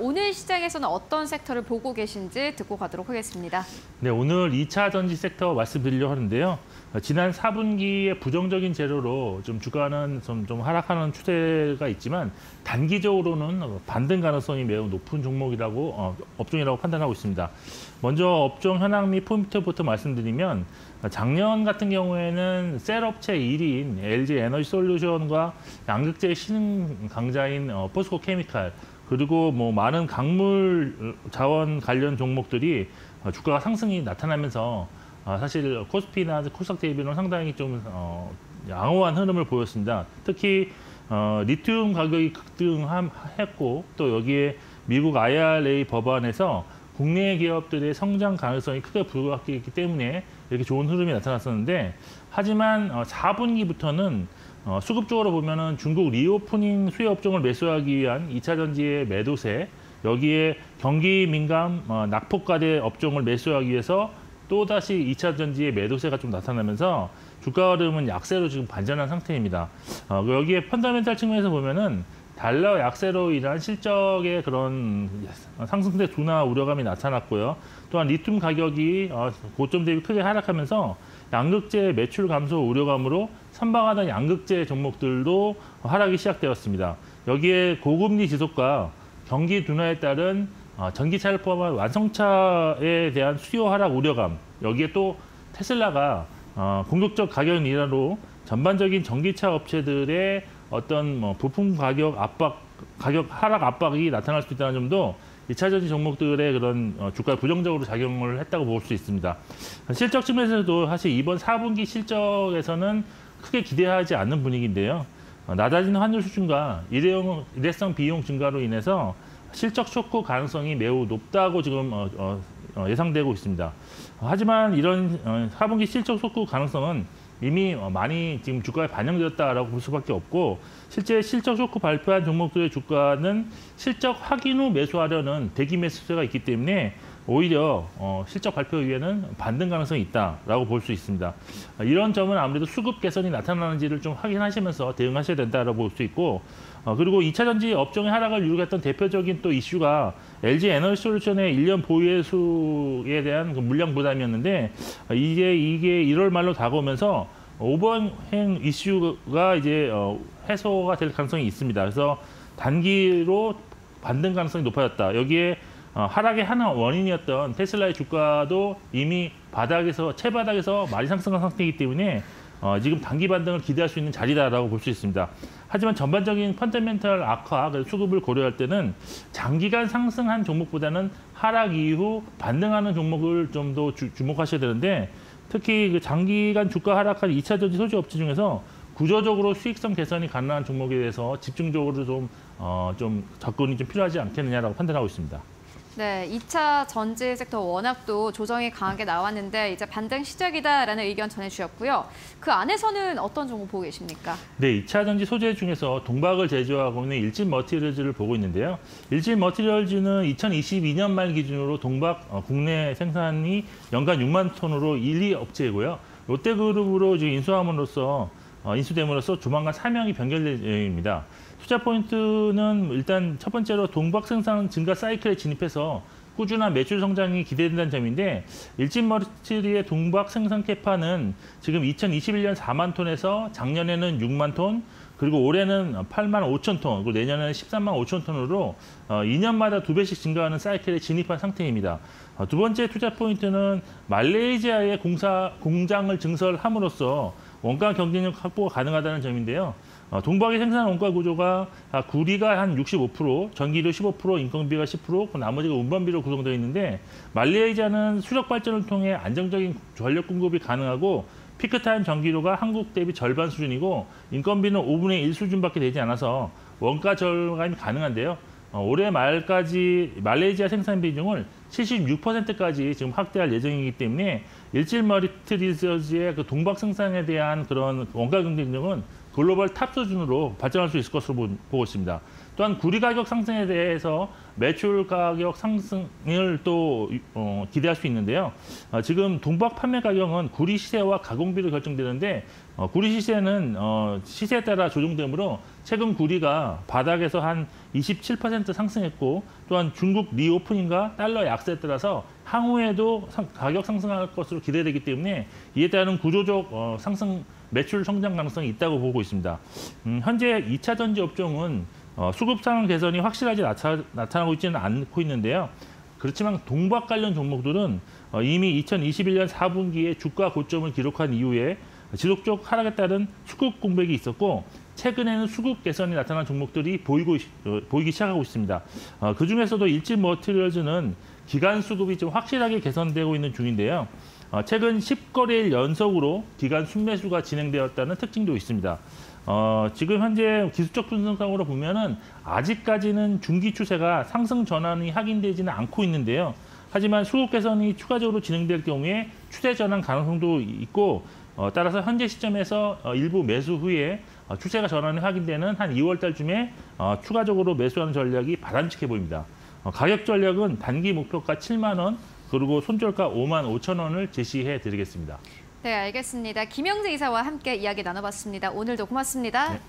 오늘 시장에서는 어떤 섹터를 보고 계신지 듣고 가도록 하겠습니다. 네, 오늘 2차 전지 섹터 말씀드리려고 하는데요. 어, 지난 4분기에 부정적인 재료로 좀 주가는 좀, 좀 하락하는 추세가 있지만 단기적으로는 반등 가능성이 매우 높은 종목이라고 어, 업종이라고 판단하고 있습니다. 먼저 업종 현황 및 포인트부터 말씀드리면 작년 같은 경우에는 셀 업체 1위인 LG 에너지 솔루션과 양극재 신흥 강자인 어, 포스코 케미칼 그리고 뭐 많은 강물 자원 관련 종목들이 어, 주가가 상승이 나타나면서 어, 사실 코스피나 코스닥 대비 는 상당히 좀 어, 양호한 흐름을 보였습니다. 특히 어, 리튬 가격이 급등했고 또 여기에 미국 IRA 법안에서 국내 기업들의 성장 가능성이 크게 불가했기 때문에 이렇게 좋은 흐름이 나타났었는데 하지만 어, 4분기부터는 어, 수급적으로 보면은 중국 리오프닝 수혜 업종을 매수하기 위한 2차 전지의 매도세 여기에 경기 민감 어, 낙폭과대 업종을 매수하기 위해서 또다시 2차 전지의 매도세가 좀 나타나면서 주가 흐름은 약세로 지금 반전한 상태입니다. 어, 여기에 펀더멘탈 측면에서 보면은 달러 약세로 인한 실적의 그런 상승세 둔화 우려감이 나타났고요. 또한 리튬 가격이 어, 고점 대비 크게 하락하면서 양극재 매출 감소 우려감으로 선방하던 양극재 종목들도 하락이 시작되었습니다. 여기에 고금리 지속과 경기 둔화에 따른 어, 전기차를 포함한 완성차에 대한 수요 하락 우려감 여기에 또 테슬라가 어, 공격적 가격 인하로 전반적인 전기차 업체들의 어떤 뭐 부품 가격 압박, 가격 하락 압박이 나타날 수 있다는 점도 2차 전지 종목들의 그런 어, 주가에 부정적으로 작용을 했다고 볼 수 있습니다. 실적 측면에서도 사실 이번 4분기 실적에서는 크게 기대하지 않는 분위기인데요. 어, 낮아진 환율 수준과 일회용, 일회성 비용 증가로 인해서 실적 쇼크 가능성이 매우 높다고 지금 어, 어, 어 예상되고 있습니다. 하지만 이런 4분기 어, 실적 쇼크 가능성은 이미 많이 지금 주가에 반영되었다라고 볼 수밖에 없고 실제 실적 쇼크 발표한 종목들의 주가는 실적 확인 후 매수하려는 대기 매수세가 있기 때문에 오히려 어, 실적 발표 이후에는 반등 가능성이 있다라고 볼 수 있습니다. 이런 점은 아무래도 수급 개선이 나타나는지를 좀 확인하시면서 대응하셔야 된다라고 볼 수 있고 어, 그리고 2차 전지 업종의 하락을 유력했던 대표적인 또 이슈가 LG 에너지 솔루션의 1년 보유수에 대한 그 물량 부담이었는데 이게 이게 1월 말로 다가오면서 오버행 이슈가 이제 어, 해소가 될 가능성이 있습니다. 그래서 단기로 반등 가능성이 높아졌다. 여기에 어, 하락의 하나 원인이었던 테슬라의 주가도 이미 바닥에서 채바닥에서 많이 상승한 상태이기 때문에 어, 지금 단기 반등을 기대할 수 있는 자리다라고 볼 수 있습니다. 하지만 전반적인 펀더멘털 악화, 수급을 고려할 때는 장기간 상승한 종목보다는 하락 이후 반등하는 종목을 좀 더 주목하셔야 되는데 특히 그 장기간 주가 하락한 2차 전지 소재 업체 중에서 구조적으로 수익성 개선이 가능한 종목에 대해서 집중적으로 좀, 어, 좀 접근이 좀 필요하지 않겠느냐라고 판단하고 있습니다. 네, 2차 전지 섹터 워낙 또 조정이 강하게 나왔는데 이제 반등 시작이다라는 의견 전해주셨고요. 그 안에서는 어떤 종목 보고 계십니까? 네, 2차 전지 소재 중에서 동박을 제조하고 있는 일진 머티리얼즈를 보고 있는데요. 일진 머티리얼즈는 2022년 말 기준으로 동박 어, 국내 생산이 연간 6만 톤으로 1, 2 업체이고요. 롯데그룹으로 인수함으로써 어, 인수됨으로써 조만간 사명이 변경될 예정입니다. 투자 포인트는 일단 첫 번째로 동박 생산 증가 사이클에 진입해서 꾸준한 매출 성장이 기대된다는 점인데 일진머리트리의 동박 생산 캐파는 지금 2021년 4만 톤에서 작년에는 6만 톤 그리고 올해는 8만 5천 톤 그리고 내년에는 13만 5천 톤으로 2년마다 어, 두 배씩 증가하는 사이클에 진입한 상태입니다. 어, 두 번째 투자 포인트는 말레이시아의 공사, 공장을 증설함으로써 원가 경쟁력 확보가 가능하다는 점인데요. 어, 동박의 생산 원가 구조가 아, 구리가 한 65%, 전기료 15%, 인건비가 10%, 그 나머지가 운반비로 구성되어 있는데 말레이시아는 수력 발전을 통해 안정적인 전력 공급이 가능하고 피크타임 전기료가 한국 대비 절반 수준이고 인건비는 5분의 1 수준밖에 되지 않아서 원가 절감이 가능한데요. 어, 올해 말까지 말레이시아 생산 비중을 76%까지 지금 확대할 예정이기 때문에 일진머티리얼즈의 그 동박 생산에 대한 그런 원가 경쟁력은 글로벌 탑 수준으로 발전할 수 있을 것으로 보고 있습니다. 또한 구리 가격 상승에 대해서 매출 가격 상승을 또 어, 기대할 수 있는데요. 어, 지금 동박 판매 가격은 구리 시세와 가공비로 결정되는데 어, 구리 시세는 어, 시세에 따라 조정되므로 최근 구리가 바닥에서 한 27% 상승했고 또한 중국 리오프닝과 달러 약세에 따라서 향후에도 상- 가격 상승할 것으로 기대되기 때문에 이에 따른 구조적 어, 상승 매출 성장 가능성이 있다고 보고 있습니다. 음, 현재 2차 전지 업종은 어, 수급 상황 개선이 확실하게 나타, 나타 나고 있지는 않고 있는데요. 그렇지만 동박 관련 종목들은 어, 이미 2021년 4분기에 주가 고점을 기록한 이후에 지속적 하락에 따른 수급 공백이 있었고 최근에는 수급 개선이 나타난 종목들이 보이고 있- 어, 보이기 시작하고 있습니다. 어, 그 중에서도 일진 머티리얼즈는 기간 수급이 좀 확실하게 개선되고 있는 중인데요. 어, 최근 10거래일 연속으로 기간 순매수가 진행되었다는 특징도 있습니다. 어, 지금 현재 기술적 분석상으로 보면은 아직까지는 중기 추세가 상승 전환이 확인되지는 않고 있는데요. 하지만 수급 개선이 추가적으로 진행될 경우에 추세 전환 가능성도 있고 어, 따라서 현재 시점에서 어, 일부 매수 후에 어, 추세가 전환이 확인되는 한 2월 달쯤에 어, 추가적으로 매수하는 전략이 바람직해 보입니다. 어, 가격 전략은 단기 목표가 7만 원 그리고 손절가 5만 5천 원을 제시해 드리겠습니다. 네, 알겠습니다. 김영재 이사와 함께 이야기 나눠봤습니다. 오늘도 고맙습니다. 네.